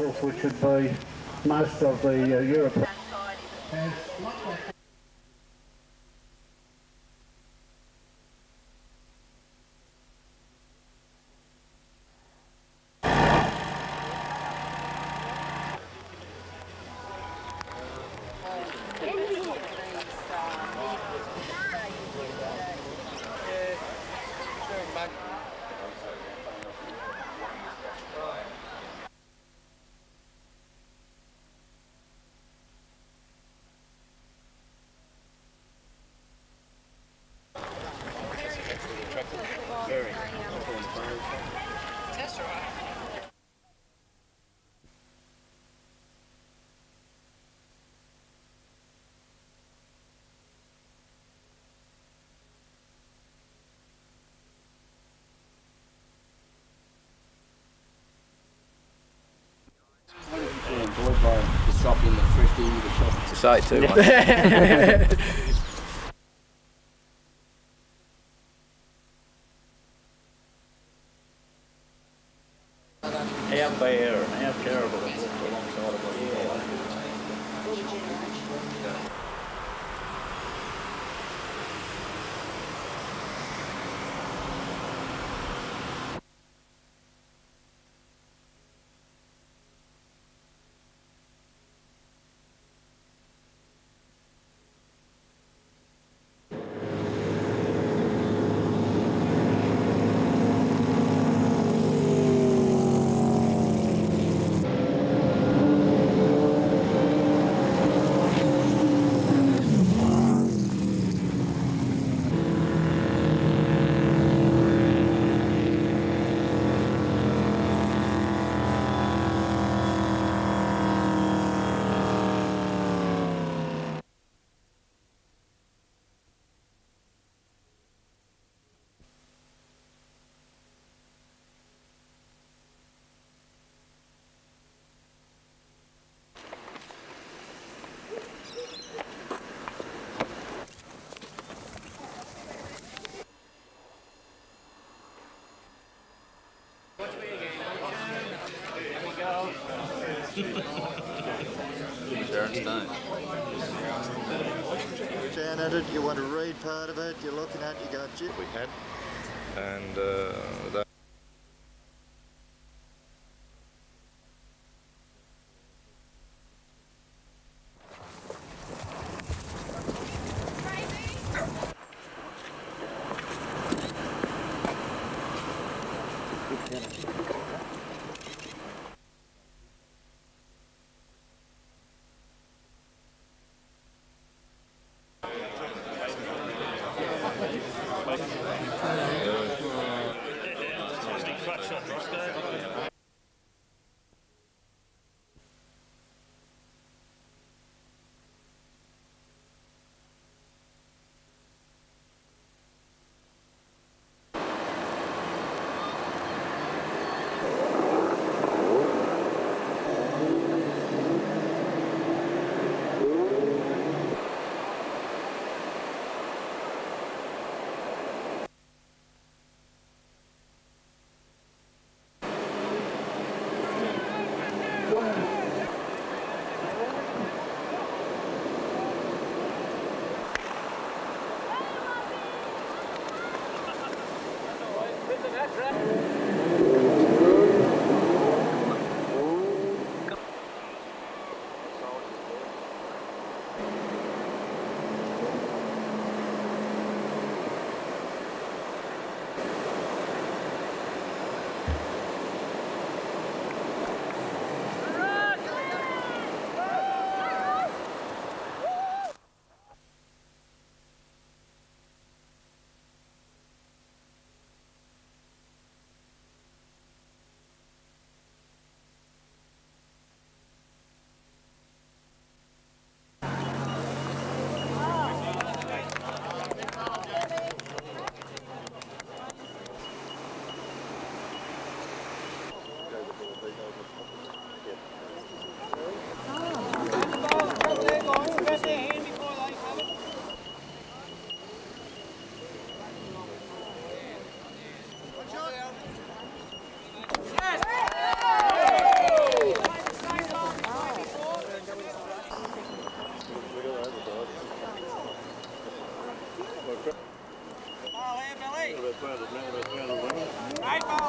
which would be most of the uh, European. employed by the shop in the thrifty, the say too much. You want to read part of it, you're looking at, you go, gee, we had, and uh, Bye-bye.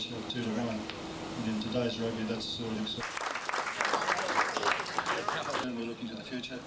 Ratio of two to one. And in today's rugby, that's sort of. And we're looking to the future.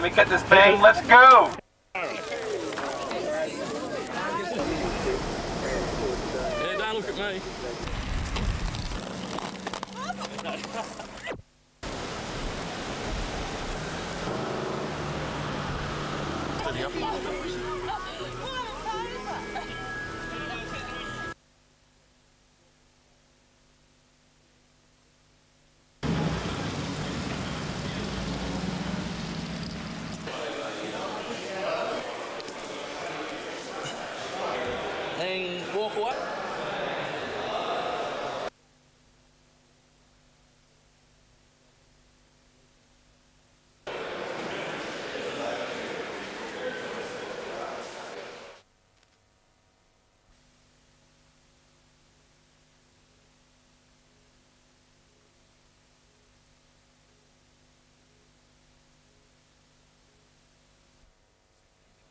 Let me get this thing. Let's go. Yeah, don't look at me. And walk away.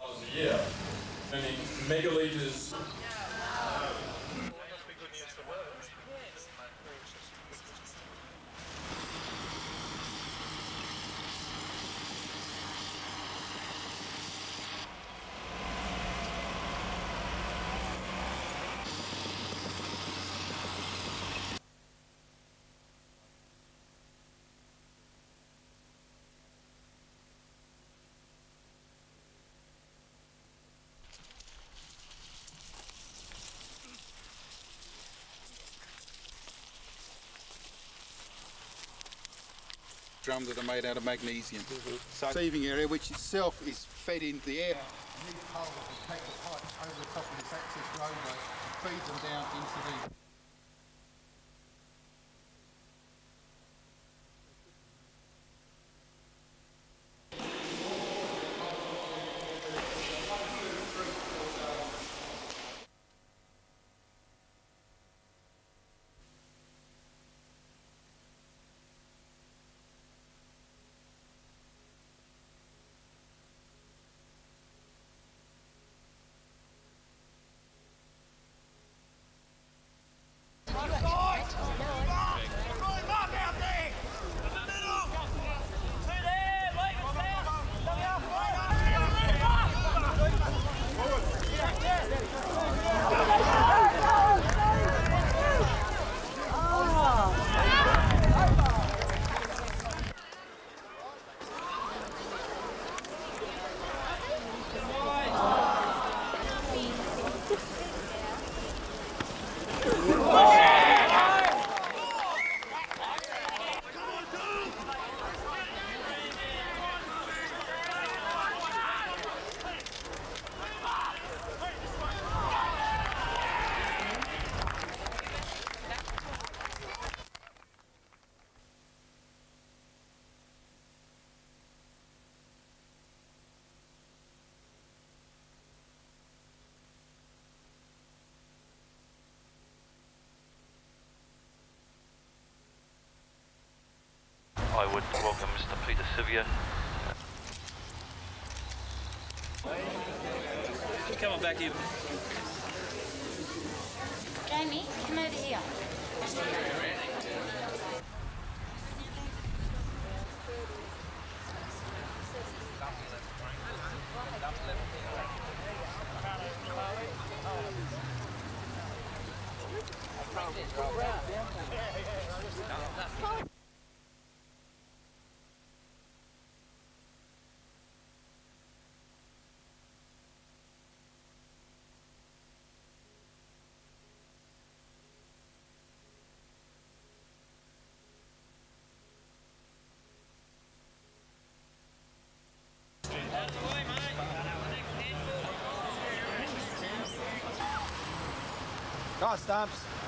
Of the year. Only megalitres. Drums that are made out of magnesium. Mm-hmm. Receiving area which itself is fed into the air. These poles will take the pipes over the top of this access roadway, feed them down into the I would welcome Mr. Peter Sivia. Come on back here. Jamie, come over here. Go, Stumps. Next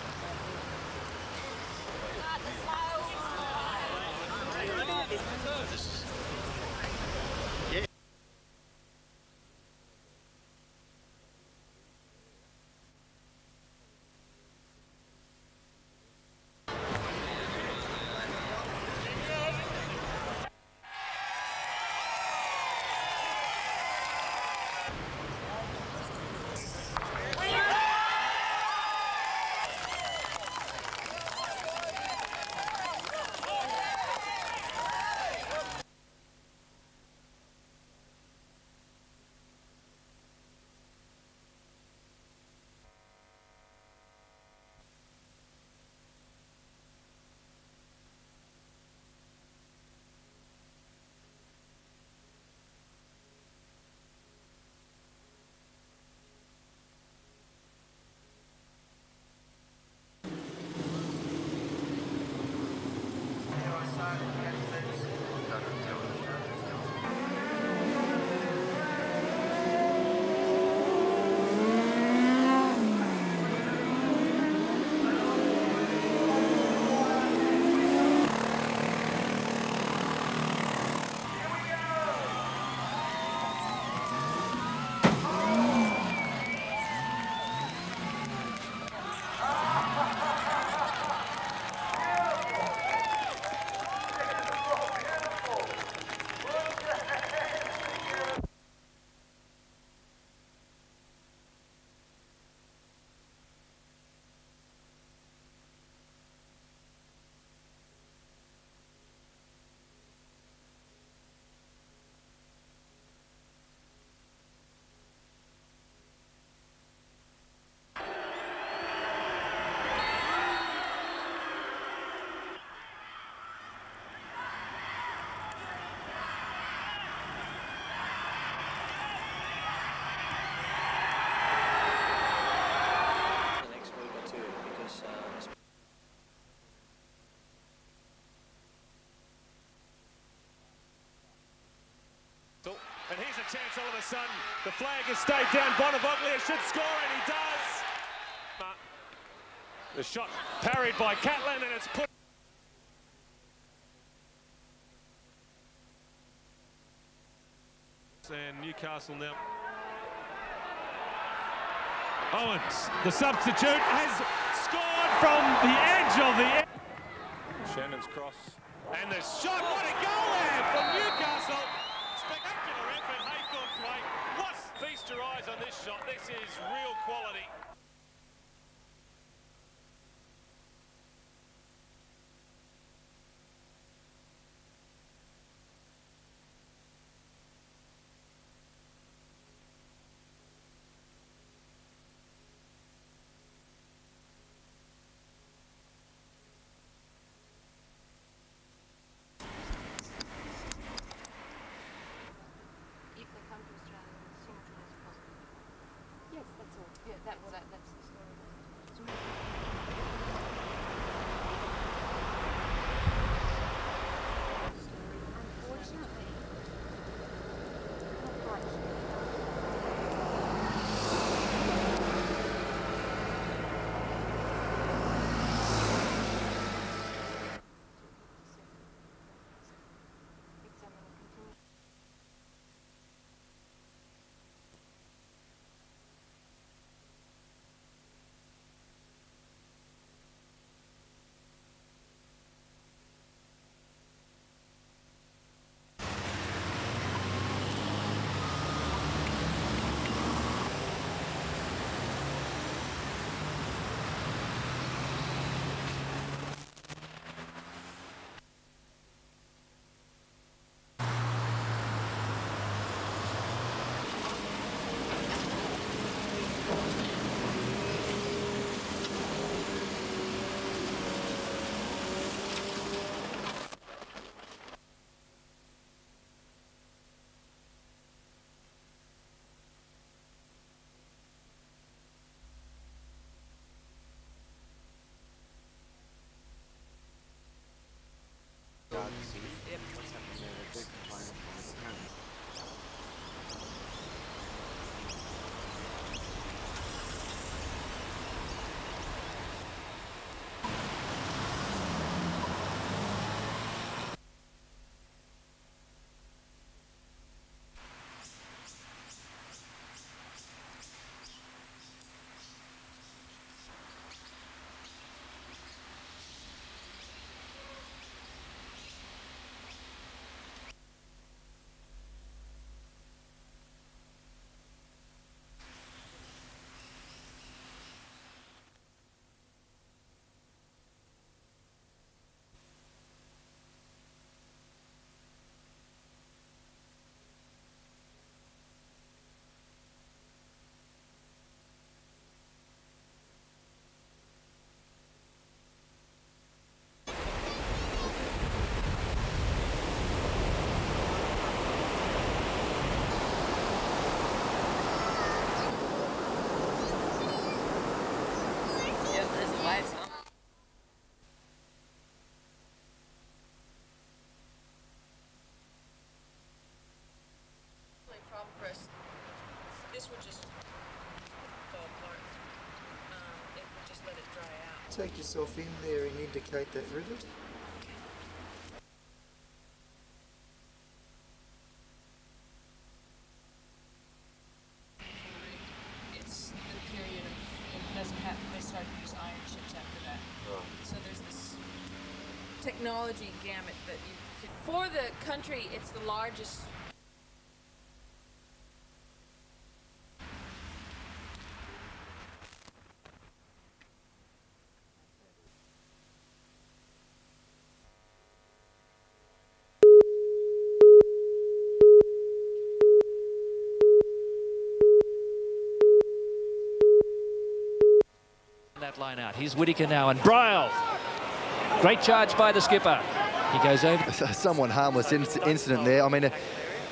chance all of a sudden. The flag has stayed down. Bonavoglia should score, and he does. The shot parried by Catlin, and it's put. And Newcastle now. Owens, the substitute, has scored from the edge of the. Shannon's cross. And the shot, what a goal there from Newcastle. Spectacular effort, Haythorne play. What feast your eyes on this shot. This is real quality. If they come to Australia, as soon as possible. Yes, that's Yeah, that, that, take yourself in there and indicate that rivet. It's the period of, it doesn't happen, they start to use iron ships after that. So there's this technology gamut that you, for the country, it's the largest that line out. Here's Whitaker now and Bryle. Great charge by the skipper. He goes over. Somewhat harmless incident there. I mean, uh,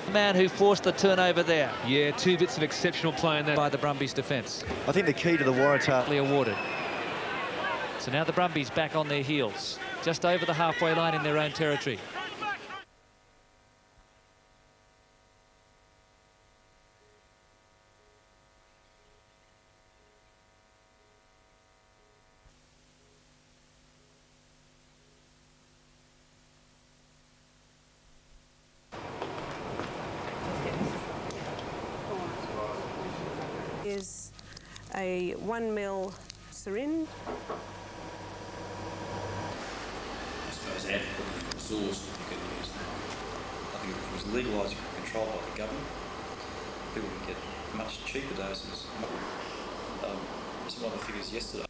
the man who forced the turnover there. Yeah, two bits of exceptional play in that by the Brumbies defence. I think the key to the Waratah awarded. So now the Brumbies back on their heels, just over the halfway line in their own territory. is a one mil syringe. I suppose adequately resourced you could use them. I think if it was legalised and controlled by the government, people would get much cheaper doses. Um, some other figures yesterday.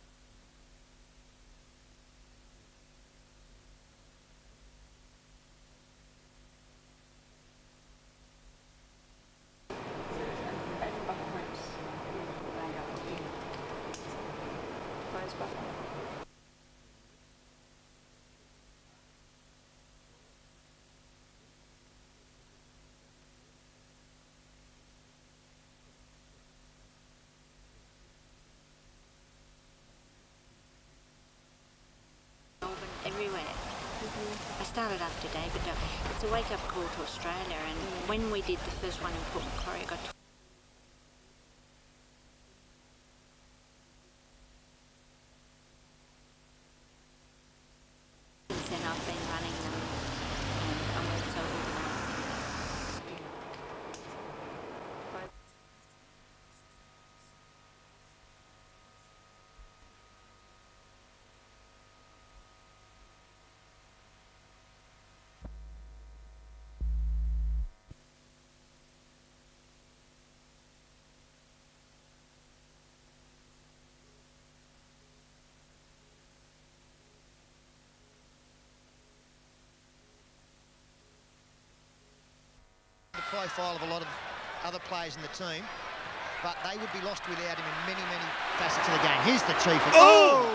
Started off today, but it's a wake-up call to Australia. And when we did the first one in Port Macquarie, I got profile of a lot of other players in the team, but they would be lost without him in many, many facets of the game. Here's the chief. Oh!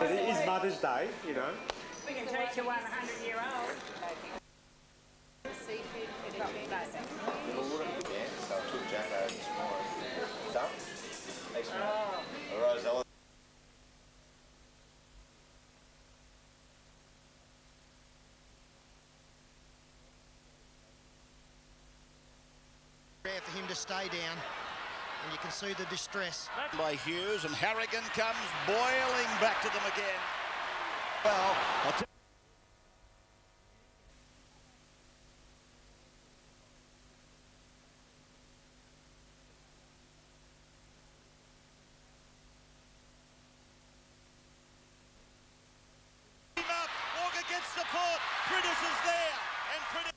It is Mother's Day, you know. We can teach you 100 year old. For him to stay down, and you can see the distress. By Hughes, and Harragon comes boiling back to them again. Well, support. Is there, and Priddis.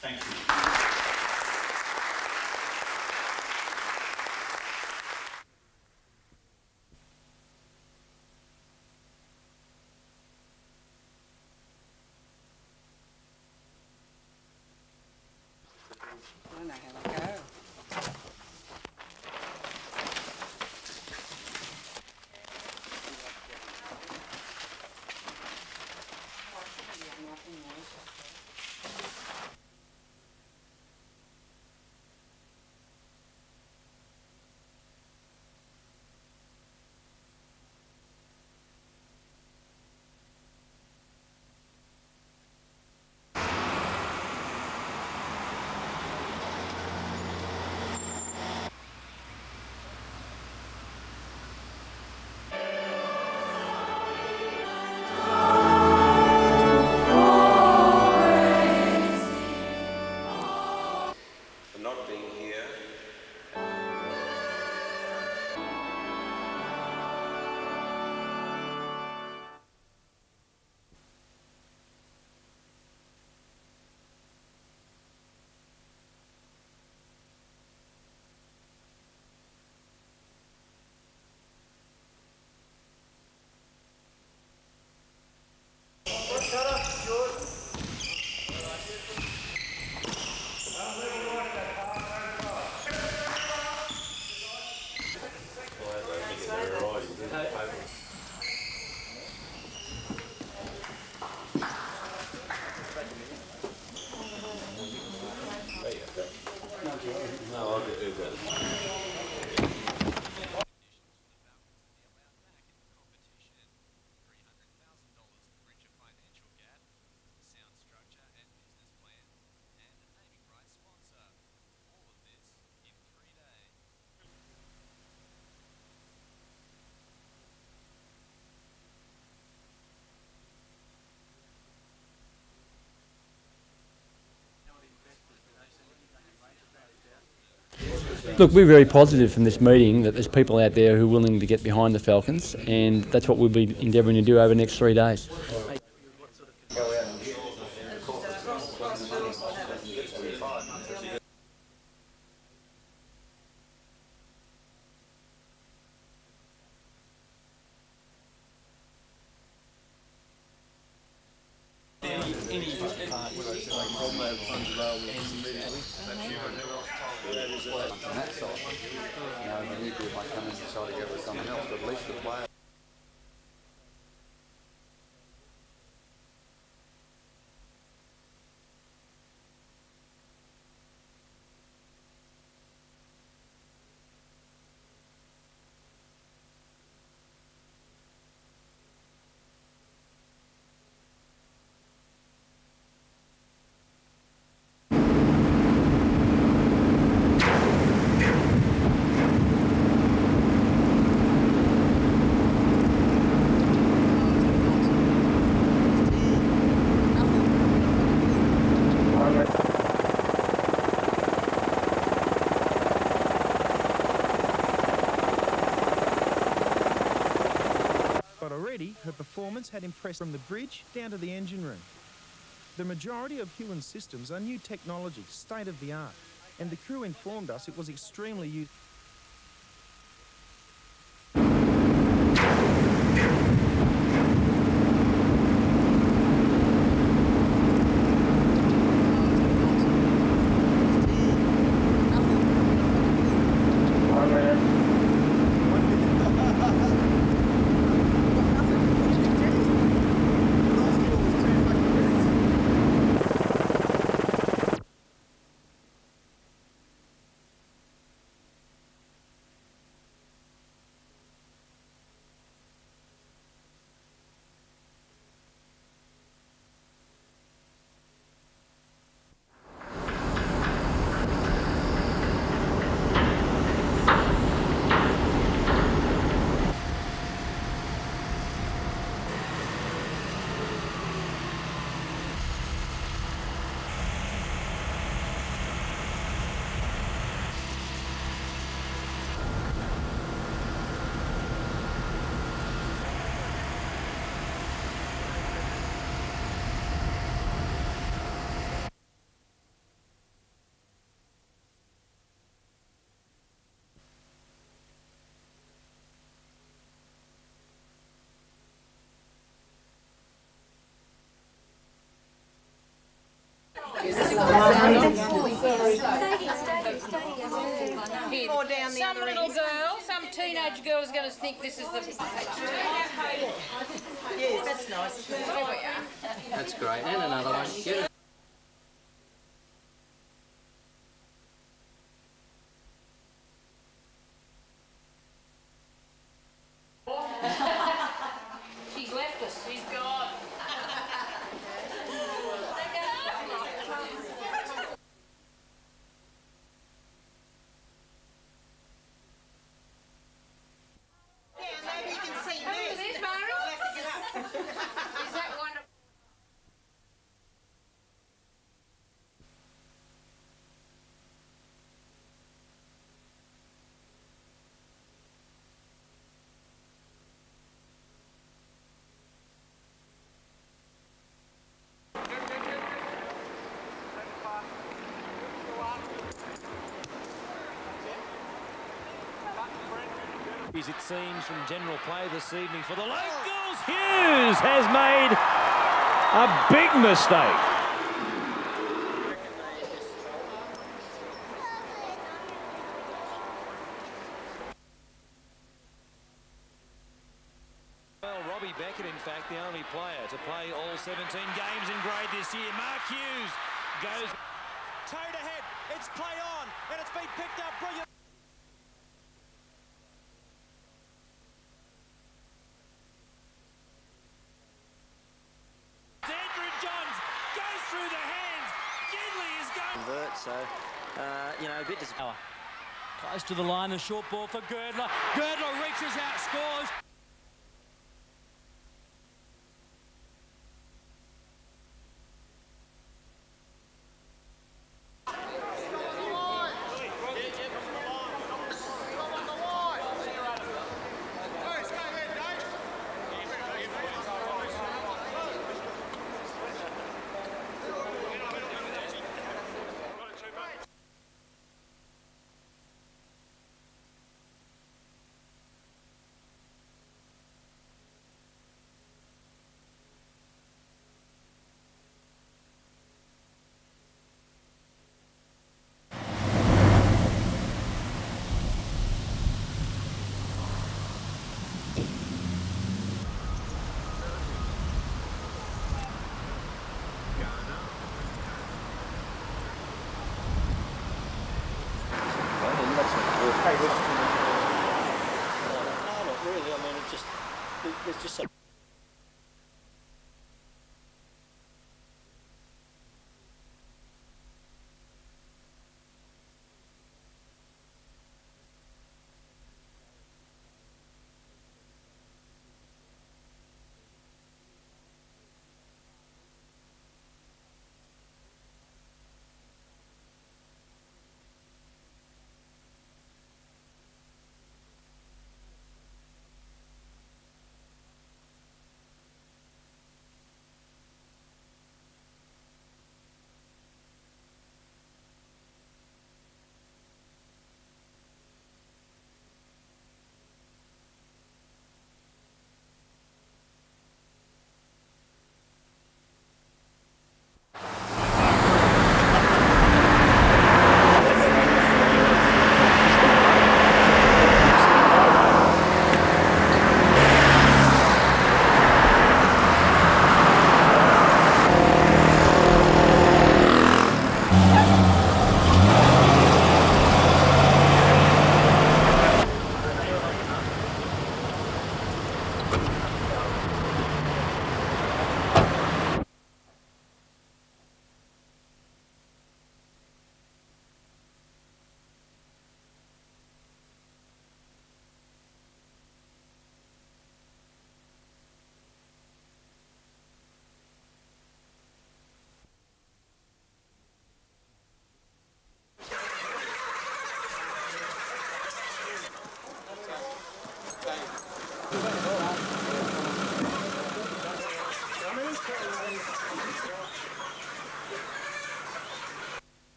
Thank you. I know how they go. For Look, we're very positive from this meeting that there's people out there who are willing to get behind the Falcons, and that's what we'll be endeavouring to do over the next three days. But her performance had impressed from the bridge down to the engine room. The majority of Hewin systems are new technology, state of the art, and the crew informed us it was extremely useful. Girl is going to think this is the. Yes, that's nice. There we are. That's great. And another one. Get it. She's left us. She's gone. maybe you can see Who is this, Mary? Is that one? of- It seems from general play this evening for the locals, Hughes has made a big mistake. Well, Robbie Beckett, in fact, the only player to play all 17 games in grade this year. Mark Hughes goes Towed ahead. It's play on, and it's been picked up brilliant. Convert, so, uh, you know, a bit disappointed. Close to the line, a short ball for Girdler. Girdler reaches out, scores. No, not really. I mean, it just, there's just some.